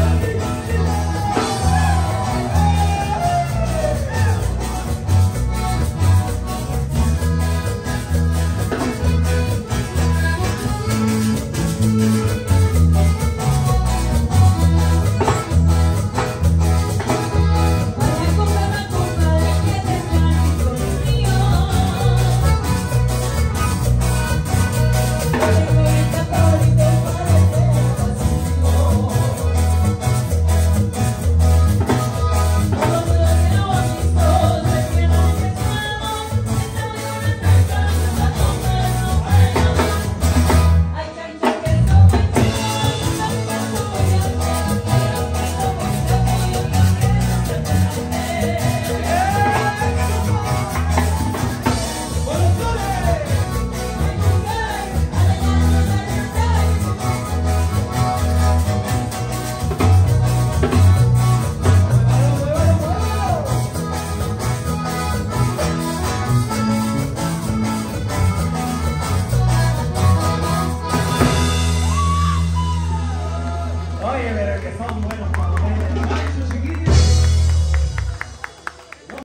love you. Hey!